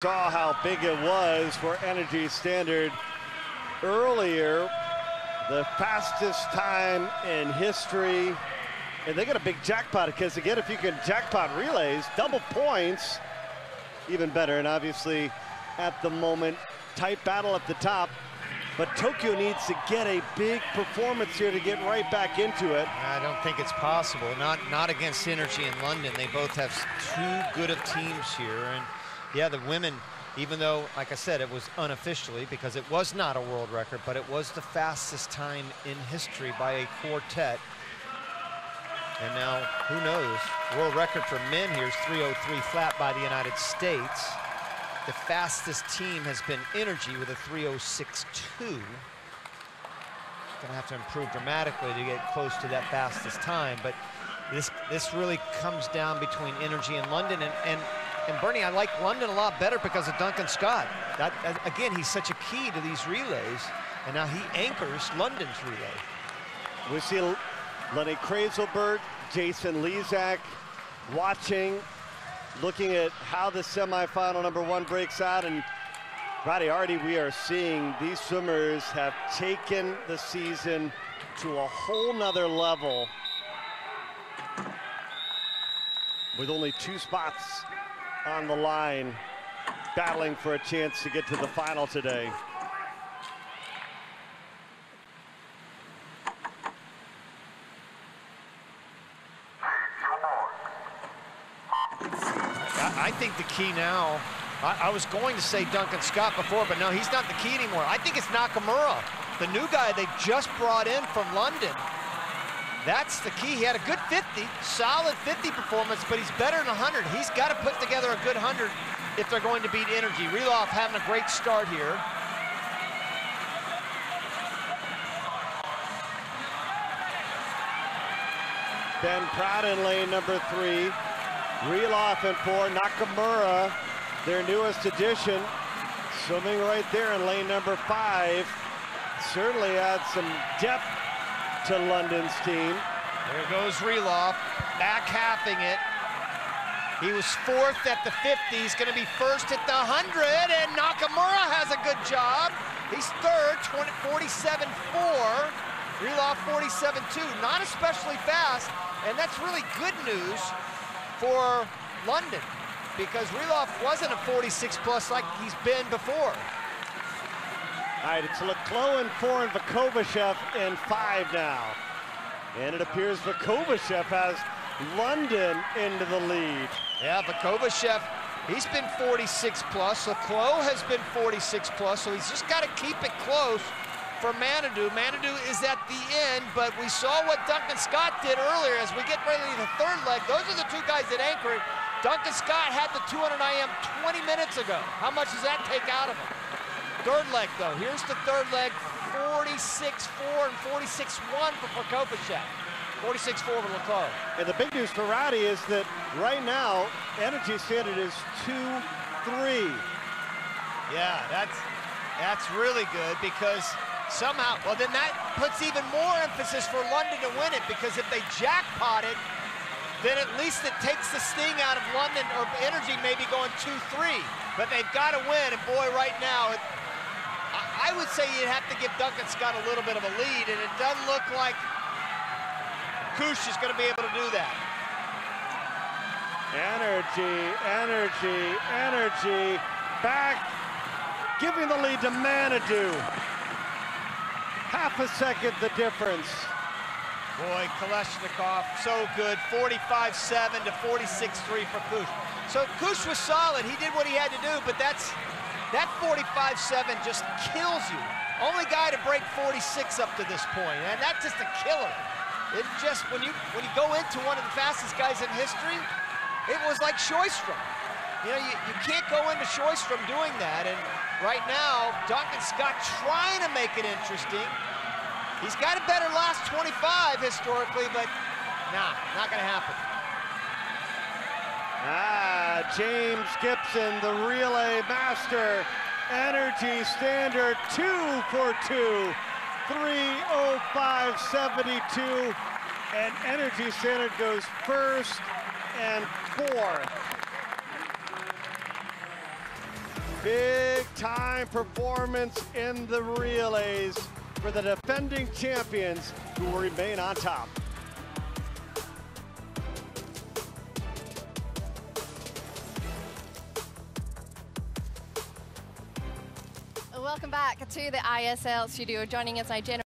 saw how big it was for Energy Standard earlier. The fastest time in history. And they got a big jackpot because, again, if you can jackpot relays, double points, even better. And obviously, at the moment, tight battle at the top. But Tokyo needs to get a big performance here to get right back into it. I don't think it's possible. Not not against Energy in London. They both have too good of teams here. And yeah, the women, even though, like I said, it was unofficially because it was not a world record, but it was the fastest time in history by a quartet. And now, who knows? World record for men here is 303 flat by the United States. The fastest team has been Energy with a 306.2. Gonna have to improve dramatically to get close to that fastest time, but this this really comes down between Energy and London, and, and and Bernie, I like London a lot better because of Duncan Scott. That, again, he's such a key to these relays, and now he anchors London's relay. We see Lenny Krayzelburg, Jason Lezak watching, looking at how the semifinal number one breaks out. And Rowdy, already we are seeing these swimmers have taken the season to a whole nother level with only two spots on the line, battling for a chance to get to the final today. I think the key now, I, I, was going to say Duncan Scott before, but no, he's not the key anymore. I think it's Nakamura, the new guy they just brought in from London. That's the key. He had a good 50, solid 50 performance, but he's better than 100. He's got to put together a good 100 if they're going to beat Energy. Rylov having a great start here. Ben Proud in lane number three. Rylov in four. Nakamura, their newest addition, swimming right there in lane number five. Certainly adds some depth to London's team. There goes Rylov, back halving it. He was fourth at the 50. He's going to be first at the 100, and Nakamura has a good job. He's third, 47-4. Rylov 47-2, not especially fast, and that's really good news for London because Rylov wasn't a 46 plus like he's been before. All right, it's le Clos in four and Vekovishchev in five now. And it appears Vekovishchev has London into the lead. Yeah, Vekovishchev, he's been 46 plus. le Clos has been 46 plus, so he's just got to keep it close for Manaudou. Manaudou is at the end, but we saw what Duncan Scott did earlier as we get ready to the third leg. Those are the two guys that anchor. Duncan Scott had the 200 IM 20 minutes ago. How much does that take out of him? Third leg, though. Here's the third leg, 46-4 and 46-1 for Prokopacek. 46-4 for le Clos. And the big news for Rowdy is that right now, Energy Standard is 2-3. Yeah, that's that's really good because somehow, well, then that puts even more emphasis for London to win it because if they jackpot it, then at least it takes the sting out of London or Energy maybe going 2-3. But they've got to win, and boy, right now, it, I would say you'd have to give Duncan Scott a little bit of a lead, and it doesn't look like Kusch is going to be able to do that. Energy, energy, energy. Back, giving the lead to Manaudou. Half a second the difference. Boy, Kolesnikov, so good. 45-7 to 46-3 for Kusch. So Kush was solid. He did what he had to do, but that's that 45-7 just kills you. Only guy to break 46 up to this point, and that's just a killer. It just, when you when you go into one of the fastest guys in history, it was like Sjöström. You know, you, you can't go into Sjöström doing that, and right now, Duncan Scott trying to make it interesting. He's got a better last 25 historically, but nah, not gonna happen. James Gibson, the relay master. Energy standard, two for two. 305.72. And Energy Standard goes first and fourth. Big time performance in the relays for the defending champions who remain on top. Welcome back to the ISL studio. Joining us Jennifer.